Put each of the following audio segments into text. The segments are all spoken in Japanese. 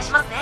願いしますね。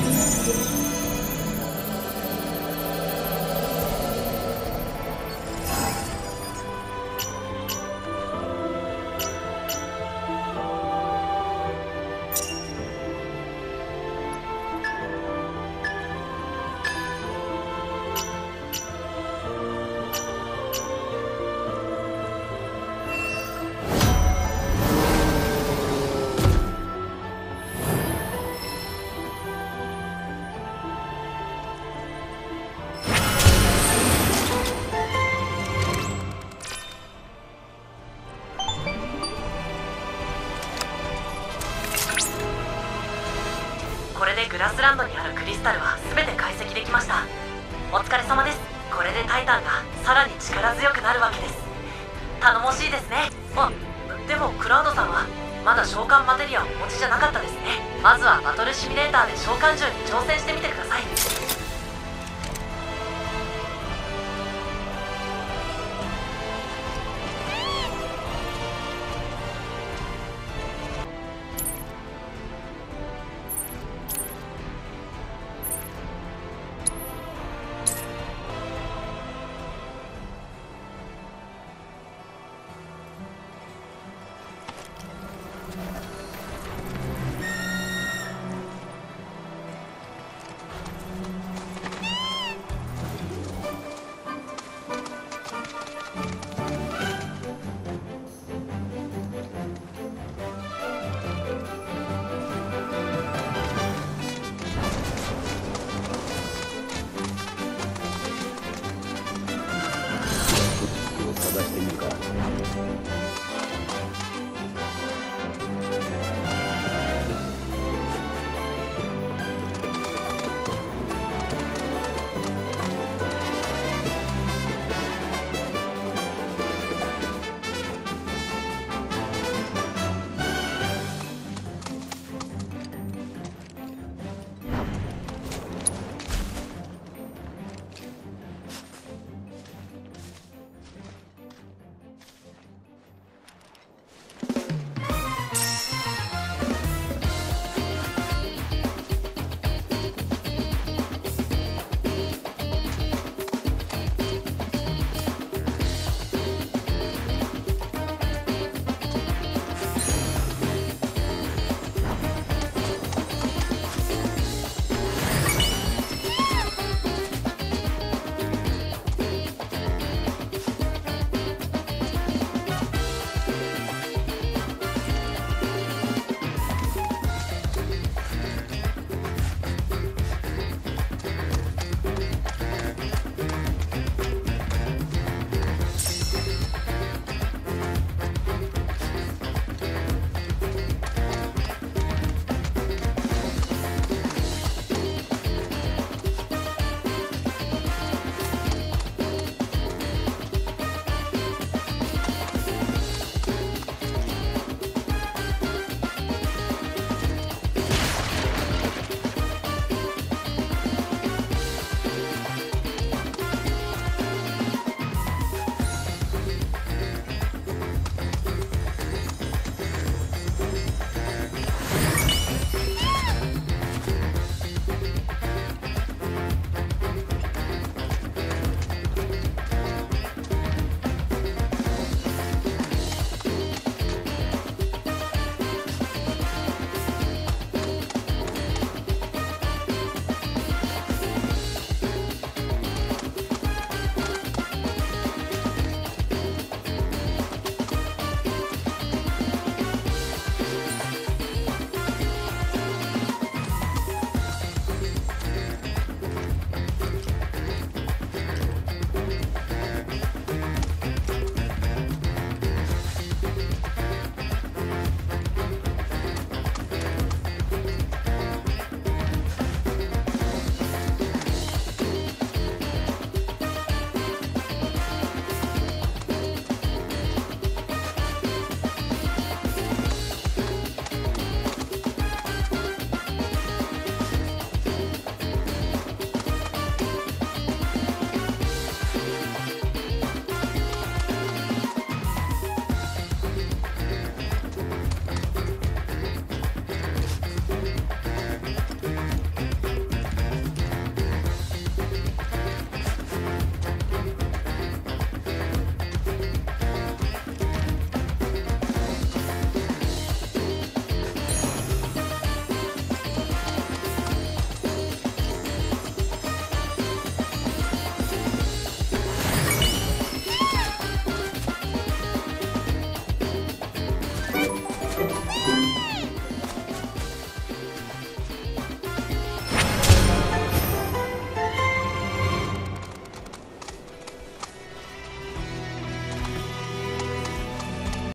todos. ラスランドにあるクリスタルは全て解析できました。お疲れ様です。これでタイタンがさらに力強くなるわけです。頼もしいですね。あでもクラウドさんはまだ召喚マテリアをお持ちじゃなかったですね。まずはバトルシミュレーターで召喚獣に挑戦してみてください。